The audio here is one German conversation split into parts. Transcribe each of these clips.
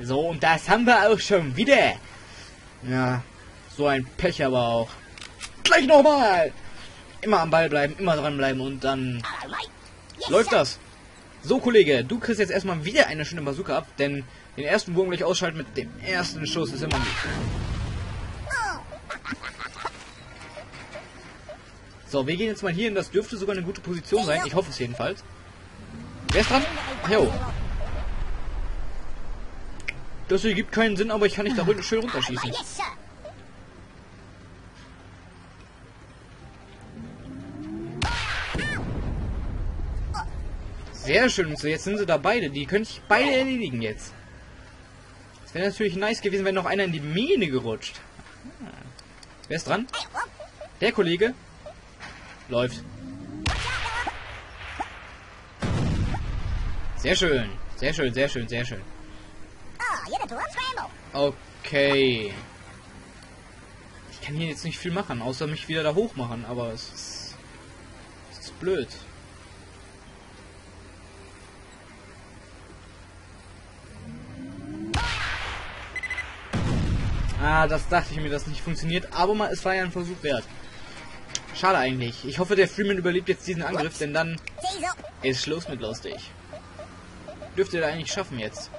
So, und das haben wir auch schon wieder. Ja, so ein Pech aber auch. Gleich nochmal. Immer am Ball bleiben, immer dranbleiben und dann läuft das. So, Kollege, du kriegst jetzt erstmal wieder eine schöne Bazooka ab, denn den ersten Wurm gleich ausschalten mit dem ersten Schuss ist immer gut. So, wir gehen jetzt mal hier in das dürfte sogar eine gute Position sein. Ich hoffe es jedenfalls. Wer ist dran? Jo. Das hier gibt keinen Sinn, aber ich kann nicht da schön runterschießen. Sehr schön. So, jetzt sind sie da beide. Die könnte ich beide erledigen jetzt. Es wäre natürlich nice gewesen, wenn noch einer in die Mine gerutscht. Ah. Wer ist dran? Der Kollege. Läuft. Sehr schön. Sehr schön, sehr schön, sehr schön. Okay. Ich kann hier jetzt nicht viel machen, außer mich wieder da hoch machen, aber es ist, es ist blöd. Ah, das dachte ich mir, dass nicht funktioniert, aber mal, es war ja ein Versuch wert. Schade eigentlich. Ich hoffe, der Freeman überlebt jetzt diesen Angriff, denn dann ist Schluss mit lustig. Dürfte er eigentlich schaffen jetzt.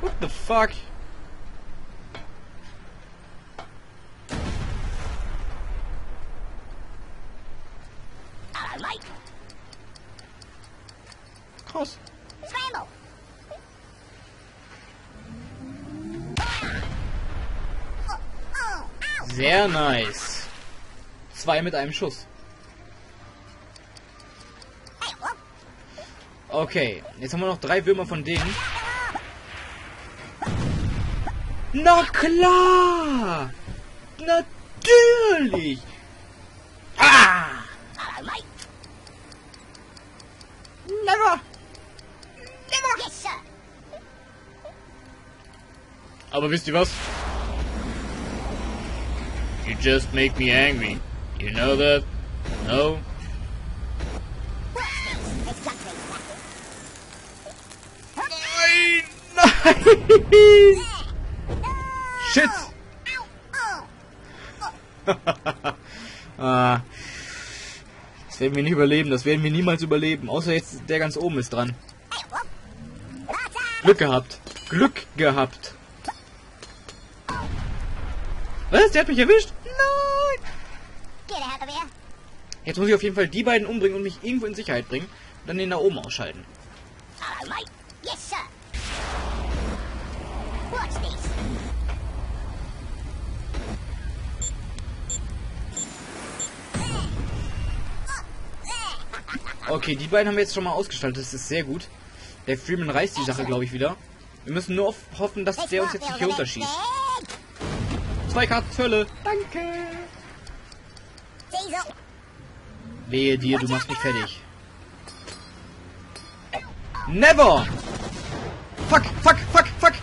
What the fuck? Sehr nice. Zwei mit einem Schuss. Okay, jetzt haben wir noch drei Würmer von denen. Na klar! Natürlich! Ah! Never! Never! Aber wisst ihr was? You just make me angry. You know that? No? Nein! Nein! Shit! ah. Das werden wir nicht überleben. Das werden wir niemals überleben. Außer jetzt der ganz oben ist dran. Glück gehabt. Glück gehabt. Was? Der hat mich erwischt? Jetzt muss ich auf jeden Fall die beiden umbringen und mich irgendwo in Sicherheit bringen und dann den da oben ausschalten. Okay, die beiden haben wir jetzt schon mal ausgestaltet. Das ist sehr gut. Der Freeman reißt die Sache, glaube ich, wieder. Wir müssen nur hoffen, dass der uns jetzt nicht hier unterschießt. Zwei Karten Hölle. Danke. Wehe dir, du machst mich fertig. Never! Fuck, fuck, fuck, fuck!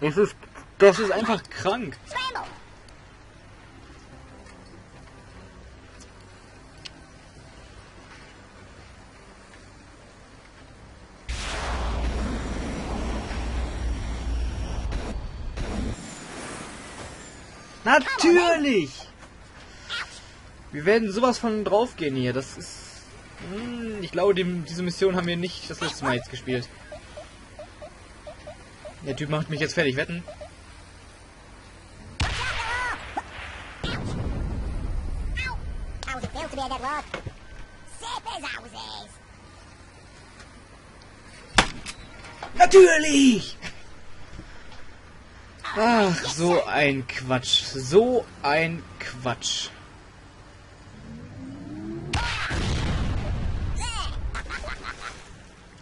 Das ist, das ist einfach krank. Natürlich! Wir werden sowas von draufgehen hier. Das ist... Hm, ich glaube, die, diese Mission haben wir nicht das letzte Mal jetzt gespielt. Der Typ macht mich jetzt fertig. Wetten? Natürlich! Ach, so ein Quatsch. So ein Quatsch.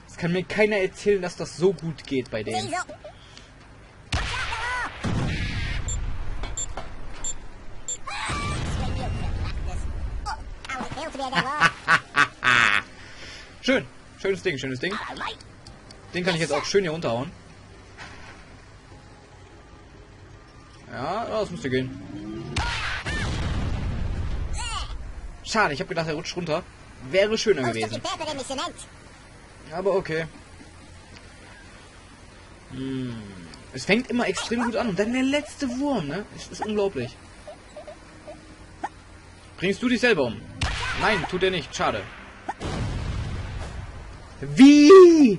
Es kann mir keiner erzählen, dass das so gut geht bei denen. Schön. Schönes Ding, schönes Ding. Den kann ich jetzt auch schön hier unterhauen. Ja, das müsste gehen. Schade, ich habe gedacht, er rutscht runter. Wäre schöner gewesen. Aber okay. Hm. Es fängt immer extrem gut an. Und dann der letzte Wurm, ne? Es ist unglaublich. Bringst du dich selber um? Nein, tut er nicht. Schade. Wie?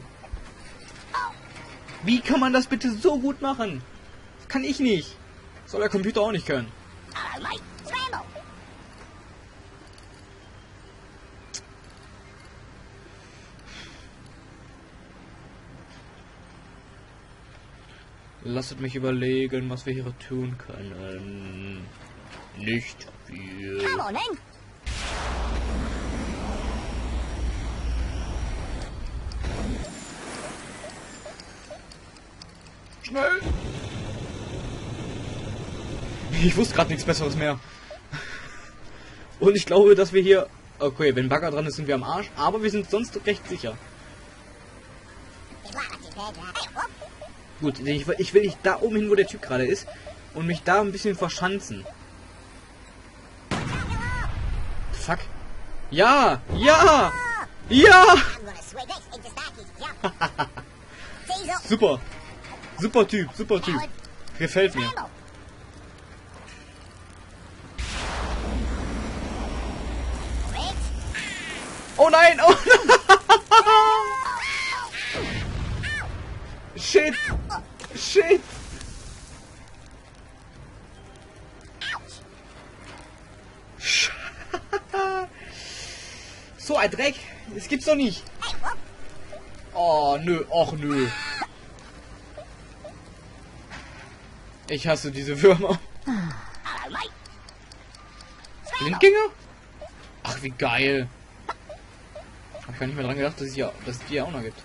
Wie kann man das bitte so gut machen? Das kann ich nicht. Soll der Computer auch nicht können. Lasst mich überlegen, was wir hier tun können. Nicht viel. Come on Ich wusste gerade nichts Besseres mehr. Und ich glaube, dass wir hier... Okay, wenn Bagger dran ist, sind wir am Arsch. Aber wir sind sonst recht sicher. Gut, ich, will- ich will nicht da oben hin, wo der Typ gerade ist. Und mich da ein bisschen verschanzen. Fuck. Ja! Ja! Ja! Super. Super Typ, super Typ. Gefällt mir. scramble. Red, Oh nein! Oh Shit! Shit! ouch. So ein Dreck! Das gibt's doch nicht! Oh, nö, och nö. Ich hasse diese Würmer. Blindgänger? Ach, wie geil. Hab gar nicht mehr dran gedacht, dass es, ja, dass die auch noch gibt.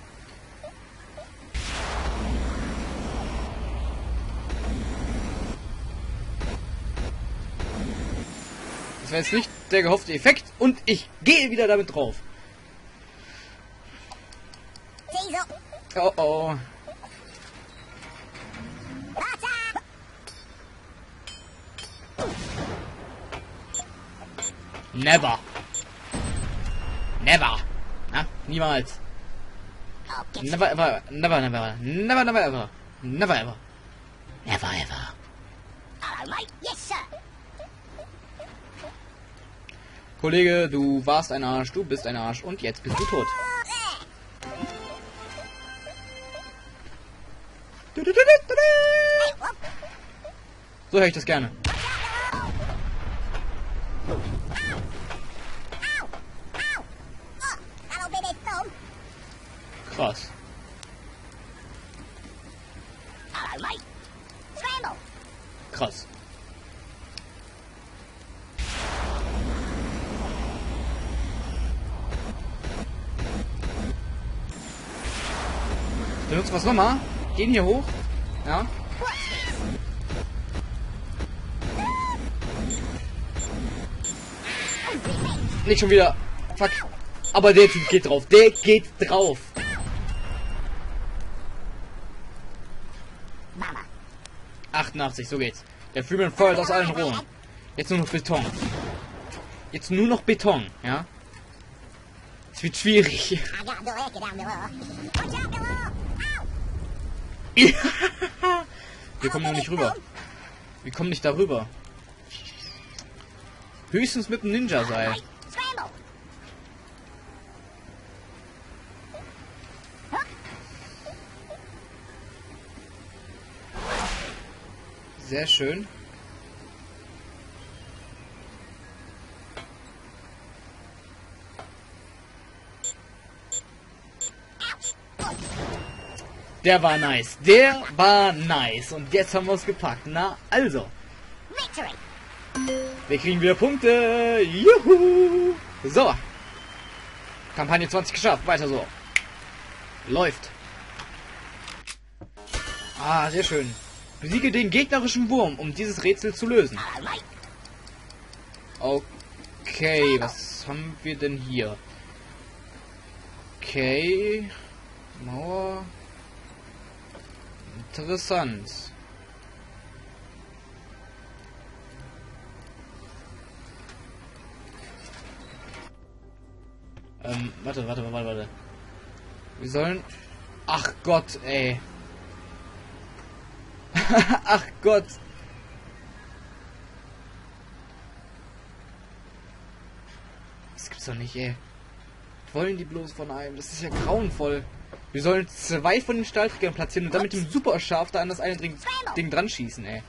Das war jetzt nicht der gehoffte Effekt und ich gehe wieder damit drauf. Oh oh. Never. Never. Niemals. Never ever. Never, never. Never, never ever. Never ever. Never ever. Alright, yes, sir. Kollege, du warst ein Arsch, du bist ein Arsch und jetzt bist du tot. Whoop. So höre ich das gerne. Benutzen wir es nochmal. Gehen hier hoch. Ja. Nicht schon wieder. Fuck. Aber der Typ geht drauf. Der geht drauf. Mama. 88, so geht's. Der Freeman feuert aus allen Rohren. Jetzt nur noch Beton. Jetzt nur noch Beton, ja? Es wird schwierig. Wir kommen noch nicht rüber. Wir kommen nicht darüber. Höchstens mit einem Ninja-Seil. Sehr schön. Der war nice. Der war nice. Und jetzt haben wir es gepackt. Na, also. Wir kriegen wieder Punkte. Juhu. So. Kampagne 20 geschafft. Weiter so. Läuft. Ah, sehr schön. Besiege den gegnerischen Wurm, um dieses Rätsel zu lösen. Okay, was haben wir denn hier? Okay. Mauer. Interessant. Ähm, warte, warte, warte, warte. Wir sollen... Ach Gott, ey. Ach Gott. Das gibt's doch nicht, ey. Wollen die bloß von einem? Das ist ja grauenvoll. Wir sollen zwei von den Stahlträgern platzieren und dann mit dem super scharf da an das eine Ding, Ding dran schießen, ey.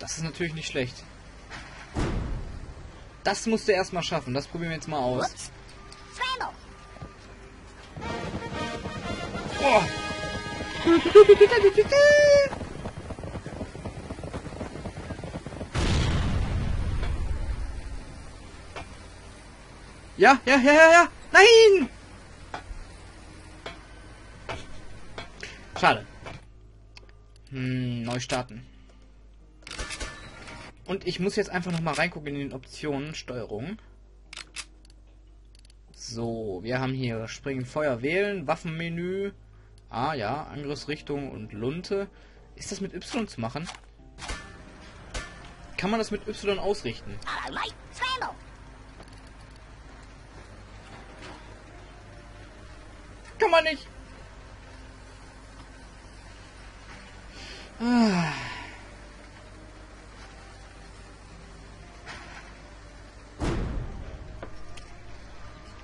Das ist natürlich nicht schlecht. Das musst du erstmal schaffen. Das probieren wir jetzt mal aus. Oh. Ja, ja, ja, ja, ja. Nein! Schade. Hm, neu starten. Und ich muss jetzt einfach noch mal reingucken in den Optionen Steuerung. So, wir haben hier Springen, Feuer, Wählen, Waffenmenü. Ah ja, Angriffsrichtung und Lunte. Ist das mit Y zu machen? Kann man das mit Y ausrichten? Kann man nicht. Ah.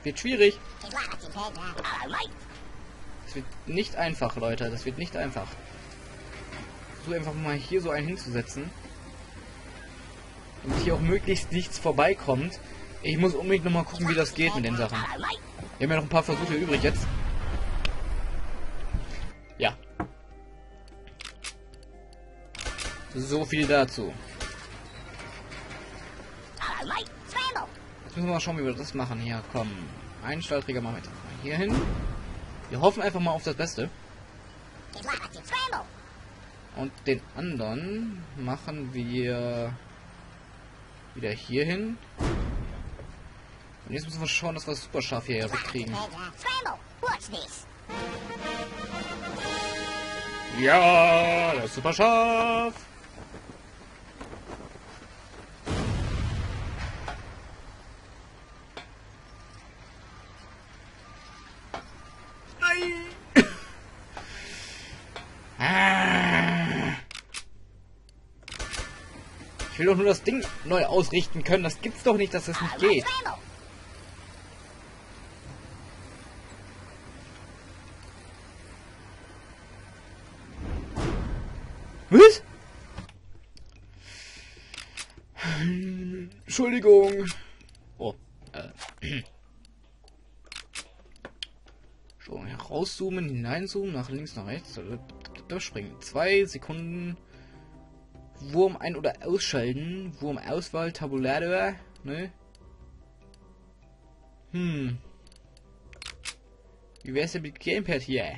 Wird schwierig. Es wird nicht einfach, Leute. Das wird nicht einfach. So einfach mal hier so einen hinzusetzen. Damit hier auch möglichst nichts vorbeikommt. Ich muss unbedingt nochmal gucken, wie das geht mit den Sachen. Wir haben ja noch ein paar Versuche übrig jetzt. So viel dazu. Jetzt müssen wir mal schauen, wie wir das machen. Hier, komm. Einen Stahlträger machen wir jetzt mal hier hin. Wir hoffen einfach mal auf das Beste. Und den anderen machen wir wieder hier hin. Und jetzt müssen wir schauen, dass wir das super scharf hier wegkriegen. Ja, das ist will doch nur das Ding neu ausrichten können. Das gibt's doch nicht, dass das nicht geht. Was? Entschuldigung. Oh. Äh. Herauszoomen, hineinzoomen, nach links, nach rechts. Springen. Zwei Sekunden. Wurm ein- oder ausschalten. Wurm Auswahl, Tabulator. Ne? Hm. Wie wär's denn mit Gamepad hier?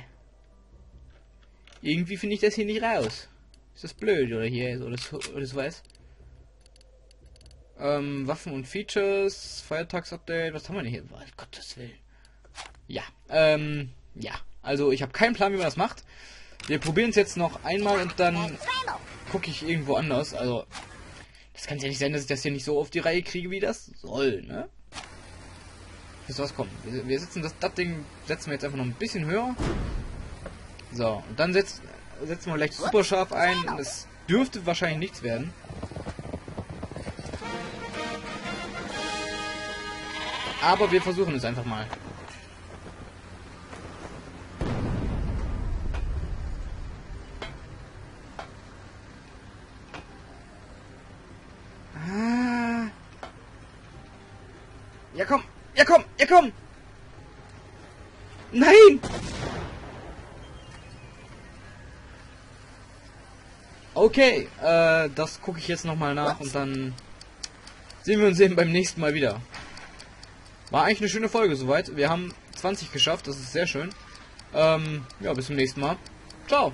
Irgendwie finde ich das hier nicht raus. Ist das blöd oder hier oder so, oder sowas? Ähm, Waffen und Features, Feiertagsupdate, was haben wir denn hier? Oh, Gottes Willen. Ja, ähm, ja. Also ich habe keinen Plan, wie man das macht. Wir probieren es jetzt noch einmal und dann gucke ich irgendwo anders. Also, das kann ja nicht sein, dass ich das hier nicht so auf die Reihe kriege, wie das soll, ne? Wisst was, komm. Wir, wir setzen das, das Ding, setzen wir jetzt einfach noch ein bisschen höher. So, und dann setz, setzen wir gleich super scharf ein. Es dürfte wahrscheinlich nichts werden. Aber wir versuchen es einfach mal. Ja komm, ja komm, ja komm! Nein! Okay, äh, das gucke ich jetzt nochmal nach und dann sehen wir uns eben beim nächsten Mal wieder. War eigentlich eine schöne Folge soweit. Wir haben 20 geschafft, das ist sehr schön. Ähm, ja, bis zum nächsten Mal. Ciao!